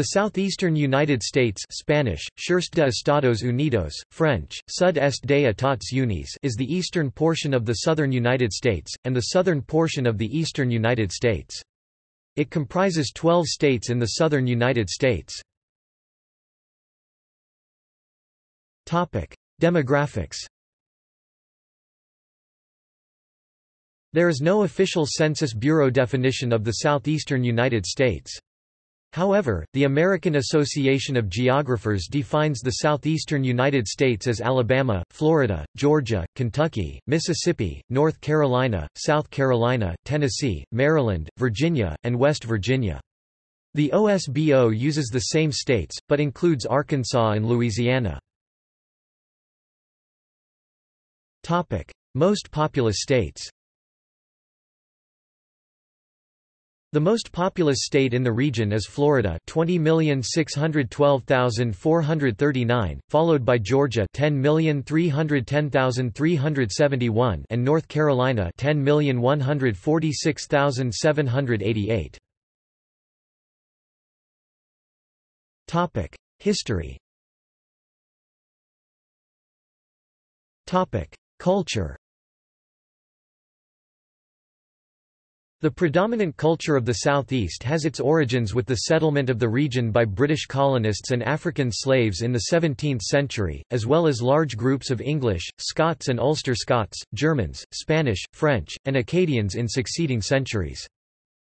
The southeastern United States Spanish, Sureste de Estados Unidos, French, Sud Est des Etats Unis is the eastern portion of the southern United States, and the southern portion of the eastern United States. It comprises 12 states in the southern United States. Demographics There is no official Census Bureau definition of the southeastern United States. However, the American Association of Geographers defines the southeastern United States as Alabama, Florida, Georgia, Kentucky, Mississippi, North Carolina, South Carolina, Tennessee, Maryland, Virginia, and West Virginia. The OSBO uses the same states, but includes Arkansas and Louisiana. Most populous states The most populous state in the region is Florida 20,612,439, followed by Georgia 10,310,371 and North Carolina 10,146,788. Topic: History. Topic: Culture. The predominant culture of the southeast has its origins with the settlement of the region by British colonists and African slaves in the 17th century, as well as large groups of English, Scots and Ulster Scots, Germans, Spanish, French, and Acadians in succeeding centuries.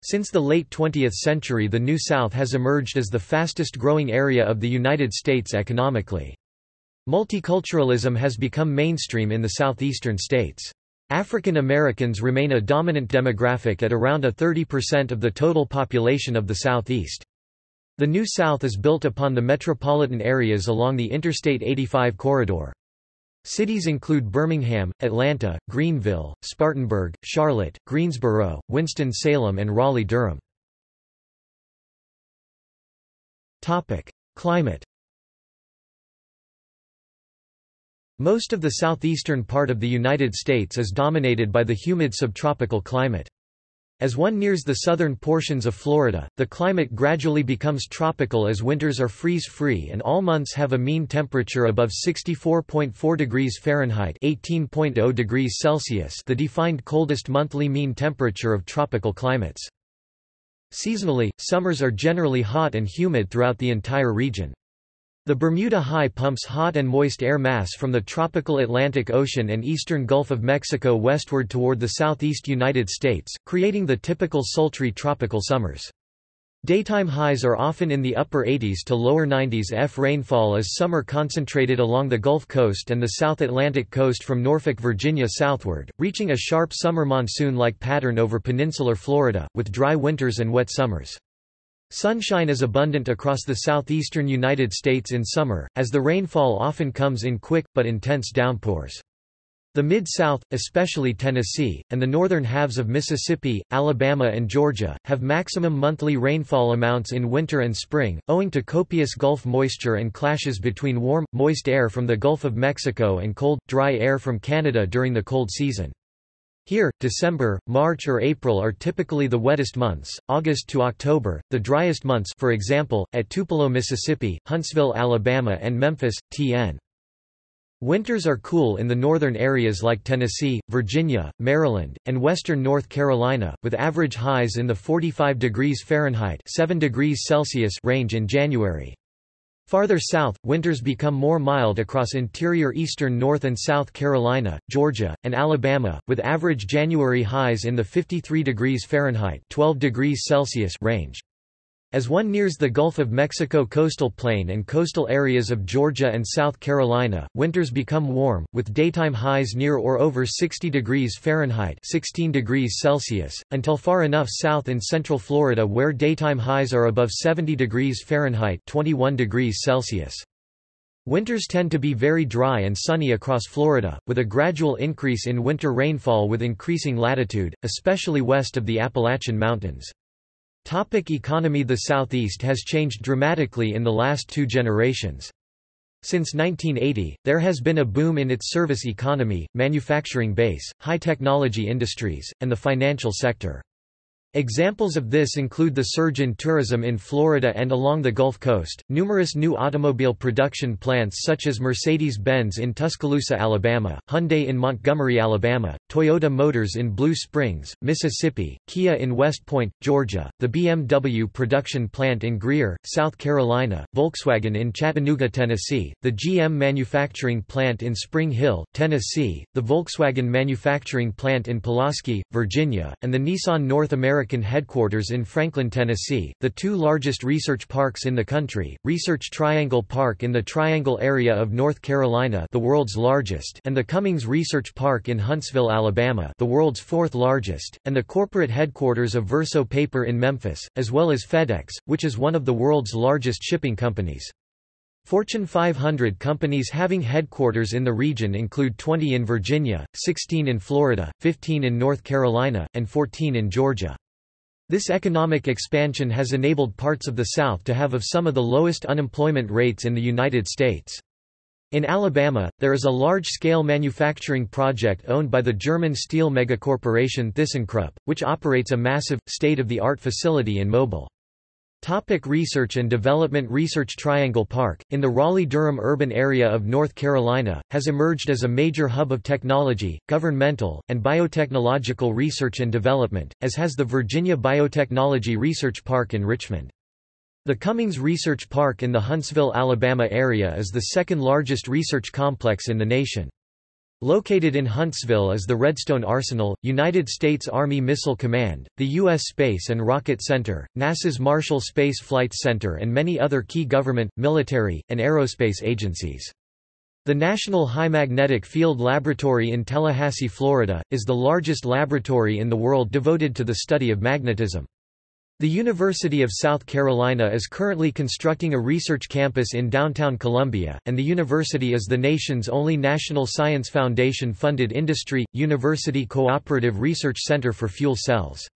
Since the late 20th century the New South has emerged as the fastest growing area of the United States economically. Multiculturalism has become mainstream in the southeastern states. African Americans remain a dominant demographic at around a 30% of the total population of the Southeast. The New South is built upon the metropolitan areas along the Interstate 85 corridor. Cities include Birmingham, Atlanta, Greenville, Spartanburg, Charlotte, Greensboro, Winston-Salem and Raleigh-Durham. Climate Most of the southeastern part of the United States is dominated by the humid subtropical climate. As one nears the southern portions of Florida, the climate gradually becomes tropical as winters are freeze-free and all months have a mean temperature above 64.4 degrees Fahrenheit (18.0 degrees Celsius), the defined coldest monthly mean temperature of tropical climates. Seasonally, summers are generally hot and humid throughout the entire region. The Bermuda High pumps hot and moist air mass from the tropical Atlantic Ocean and eastern Gulf of Mexico westward toward the southeast United States, creating the typical sultry tropical summers. Daytime highs are often in the upper 80s to lower 90s F rainfall is summer concentrated along the Gulf Coast and the South Atlantic coast from Norfolk, Virginia southward, reaching a sharp summer monsoon-like pattern over peninsular Florida, with dry winters and wet summers. Sunshine is abundant across the southeastern United States in summer, as the rainfall often comes in quick, but intense downpours. The Mid-South, especially Tennessee, and the northern halves of Mississippi, Alabama and Georgia, have maximum monthly rainfall amounts in winter and spring, owing to copious Gulf moisture and clashes between warm, moist air from the Gulf of Mexico and cold, dry air from Canada during the cold season. Here, December, March or April are typically the wettest months, August to October, the driest months for example, at Tupelo, Mississippi, Huntsville, Alabama and Memphis, TN. Winters are cool in the northern areas like Tennessee, Virginia, Maryland, and western North Carolina, with average highs in the 45 degrees Fahrenheit 7 degrees Celsius range in January. Farther south, winters become more mild across interior eastern North and South Carolina, Georgia, and Alabama, with average January highs in the 53 degrees Fahrenheit 12 degrees Celsius range. As one nears the Gulf of Mexico coastal plain and coastal areas of Georgia and South Carolina, winters become warm, with daytime highs near or over 60 degrees Fahrenheit 16 degrees Celsius, until far enough south in central Florida where daytime highs are above 70 degrees Fahrenheit 21 degrees Celsius. Winters tend to be very dry and sunny across Florida, with a gradual increase in winter rainfall with increasing latitude, especially west of the Appalachian Mountains. Topic economy The Southeast has changed dramatically in the last two generations. Since 1980, there has been a boom in its service economy, manufacturing base, high-technology industries, and the financial sector. Examples of this include the surge in tourism in Florida and along the Gulf Coast, numerous new automobile production plants such as Mercedes-Benz in Tuscaloosa, Alabama, Hyundai in Montgomery, Alabama, Toyota Motors in Blue Springs, Mississippi, Kia in West Point, Georgia, the BMW production plant in Greer, South Carolina, Volkswagen in Chattanooga, Tennessee, the GM manufacturing plant in Spring Hill, Tennessee, the Volkswagen manufacturing plant in Pulaski, Virginia, and the Nissan North American American headquarters in Franklin, Tennessee, the two largest research parks in the country, Research Triangle Park in the Triangle area of North Carolina the world's largest and the Cummings Research Park in Huntsville, Alabama the world's fourth largest, and the corporate headquarters of Verso Paper in Memphis, as well as FedEx, which is one of the world's largest shipping companies. Fortune 500 companies having headquarters in the region include 20 in Virginia, 16 in Florida, 15 in North Carolina, and 14 in Georgia. This economic expansion has enabled parts of the South to have of some of the lowest unemployment rates in the United States. In Alabama, there is a large-scale manufacturing project owned by the German steel megacorporation ThyssenKrupp, which operates a massive, state-of-the-art facility in Mobile. Topic research and development Research Triangle Park, in the Raleigh-Durham urban area of North Carolina, has emerged as a major hub of technology, governmental, and biotechnological research and development, as has the Virginia Biotechnology Research Park in Richmond. The Cummings Research Park in the Huntsville, Alabama area is the second largest research complex in the nation. Located in Huntsville is the Redstone Arsenal, United States Army Missile Command, the U.S. Space and Rocket Center, NASA's Marshall Space Flight Center and many other key government, military, and aerospace agencies. The National High Magnetic Field Laboratory in Tallahassee, Florida, is the largest laboratory in the world devoted to the study of magnetism. The University of South Carolina is currently constructing a research campus in downtown Columbia, and the university is the nation's only National Science Foundation-funded industry, university cooperative research center for fuel cells.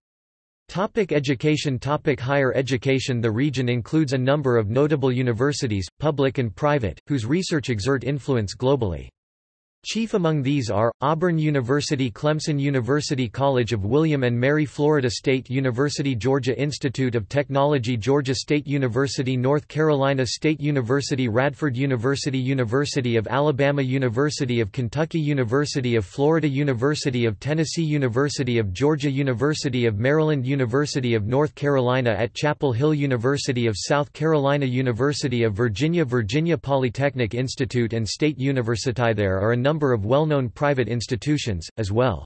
Topic education Topic Higher education The region includes a number of notable universities, public and private, whose research exert influence globally. Chief among these are, Auburn University Clemson University College of William and Mary Florida State University Georgia Institute of Technology Georgia State University North Carolina State University Radford University University of Alabama University of Kentucky University of Florida University of Tennessee University of Georgia University of Maryland University of North Carolina at Chapel Hill University of South Carolina University of Virginia Virginia Polytechnic Institute and State University. There are a number of well-known private institutions, as well.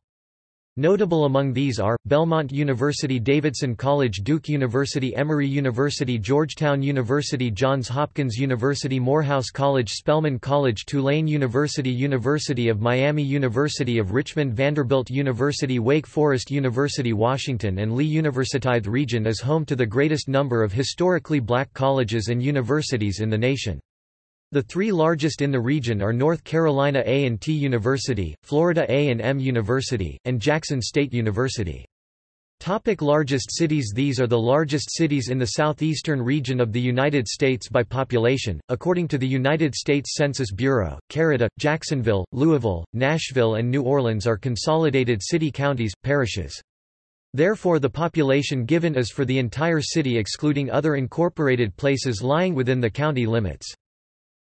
Notable among these are, Belmont University Davidson College Duke University Emory University Georgetown University Johns Hopkins University Morehouse College Spelman College Tulane University University of Miami University of Richmond Vanderbilt University Wake Forest University Washington and Lee University The region is home to the greatest number of historically black colleges and universities in the nation. The three largest in the region are North Carolina A&T University, Florida A&M University, and Jackson State University. Topic largest cities These are the largest cities in the southeastern region of the United States by population, according to the United States Census Bureau. Carrollton, Jacksonville, Louisville, Nashville and New Orleans are consolidated city counties, parishes. Therefore the population given is for the entire city excluding other incorporated places lying within the county limits.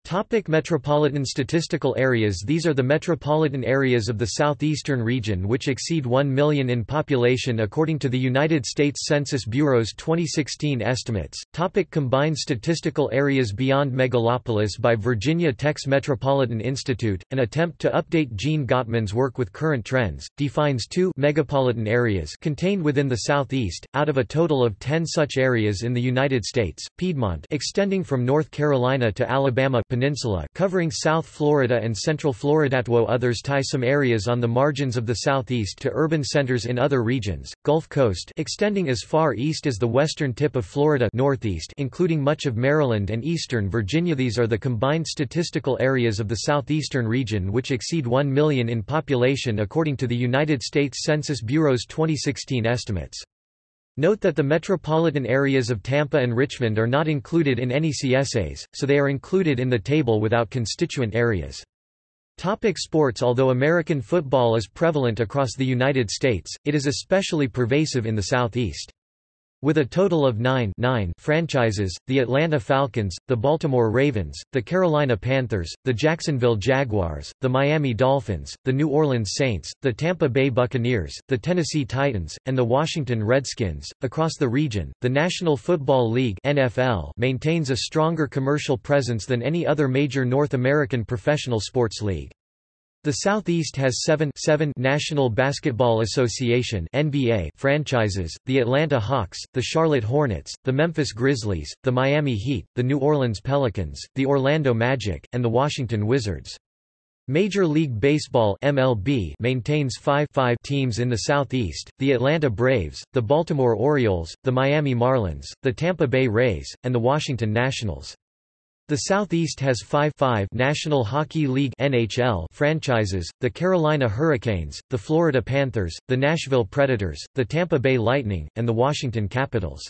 Topic metropolitan statistical areas These are the metropolitan areas of the southeastern region which exceed 1 million in population according to the United States Census Bureau's 2016 estimates. Topic combined statistical areas beyond megalopolis by Virginia Tech's Metropolitan Institute, an attempt to update Jean Gottmann's work with current trends, defines two megapolitan areas contained within the southeast, out of a total of 10 such areas in the United States, Piedmont extending from North Carolina to Alabama Peninsula covering South Florida and Central Florida. Others tie some areas on the margins of the southeast to urban centers in other regions. Gulf Coast extending as far east as the western tip of Florida northeast including much of Maryland and eastern Virginia. These are the combined statistical areas of the southeastern region which exceed 1 million in population according to the United States Census Bureau's 2016 estimates. Note that the metropolitan areas of Tampa and Richmond are not included in any CSAs, so they are included in the table without constituent areas. Topic sports Although American football is prevalent across the United States, it is especially pervasive in the Southeast. With a total of nine, nine franchises, the Atlanta Falcons, the Baltimore Ravens, the Carolina Panthers, the Jacksonville Jaguars, the Miami Dolphins, the New Orleans Saints, the Tampa Bay Buccaneers, the Tennessee Titans, and the Washington Redskins. Across the region, the National Football League (NFL) maintains a stronger commercial presence than any other major North American professional sports league. The Southeast has seven, seven National Basketball Association NBA franchises, the Atlanta Hawks, the Charlotte Hornets, the Memphis Grizzlies, the Miami Heat, the New Orleans Pelicans, the Orlando Magic, and the Washington Wizards. Major League Baseball MLB maintains five, five teams in the Southeast, the Atlanta Braves, the Baltimore Orioles, the Miami Marlins, the Tampa Bay Rays, and the Washington Nationals. The Southeast has five, five National Hockey League NHL franchises, the Carolina Hurricanes, the Florida Panthers, the Nashville Predators, the Tampa Bay Lightning, and the Washington Capitals.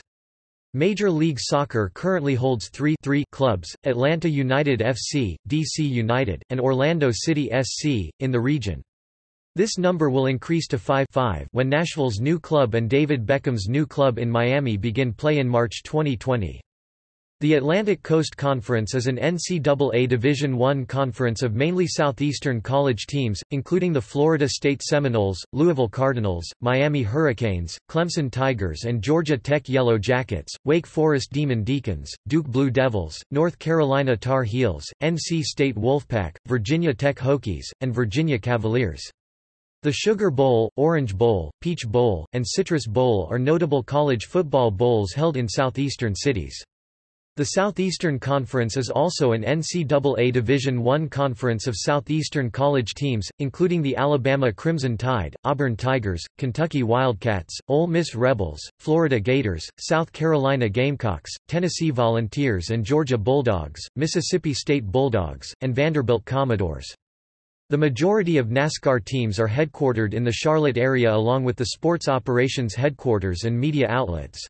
Major League Soccer currently holds three, three clubs, Atlanta United FC, DC United, and Orlando City SC, in the region. This number will increase to 5, 5 when Nashville's new club and David Beckham's new club in Miami begin play in March 2020. The Atlantic Coast Conference is an NCAA Division I conference of mainly southeastern college teams, including the Florida State Seminoles, Louisville Cardinals, Miami Hurricanes, Clemson Tigers and Georgia Tech Yellow Jackets, Wake Forest Demon Deacons, Duke Blue Devils, North Carolina Tar Heels, NC State Wolfpack, Virginia Tech Hokies, and Virginia Cavaliers. The Sugar Bowl, Orange Bowl, Peach Bowl, and Citrus Bowl are notable college football bowls held in southeastern cities. The Southeastern Conference is also an NCAA Division I conference of Southeastern college teams, including the Alabama Crimson Tide, Auburn Tigers, Kentucky Wildcats, Ole Miss Rebels, Florida Gators, South Carolina Gamecocks, Tennessee Volunteers and Georgia Bulldogs, Mississippi State Bulldogs, and Vanderbilt Commodores. The majority of NASCAR teams are headquartered in the Charlotte area along with the sports operations headquarters and media outlets.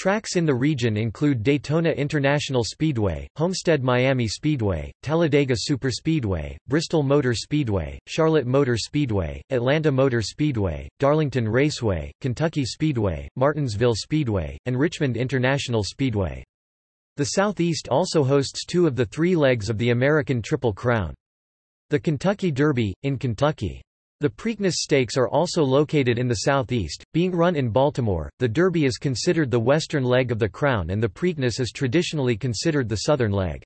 Tracks in the region include Daytona International Speedway, Homestead Miami Speedway, Talladega Superspeedway, Bristol Motor Speedway, Charlotte Motor Speedway, Atlanta Motor Speedway, Darlington Raceway, Kentucky Speedway, Martinsville Speedway, and Richmond International Speedway. The Southeast also hosts two of the three legs of the American Triple Crown. The Kentucky Derby, in Kentucky. The Preakness Stakes are also located in the southeast, being run in Baltimore. The Derby is considered the western leg of the Crown and the Preakness is traditionally considered the southern leg.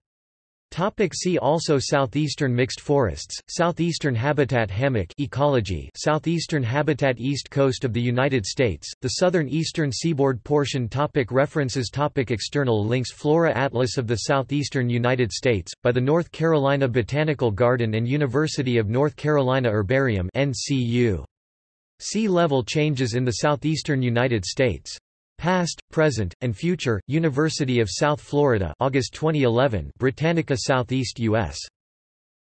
Topic see also Southeastern mixed forests, Southeastern habitat hammock ecology Southeastern habitat East coast of the United States, the southern eastern seaboard portion topic References topic External links Flora Atlas of the Southeastern United States, by the North Carolina Botanical Garden and University of North Carolina Herbarium NCU. Sea level changes in the southeastern United States Past, Present, and Future, University of South Florida August 2011 Britannica Southeast U.S.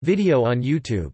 Video on YouTube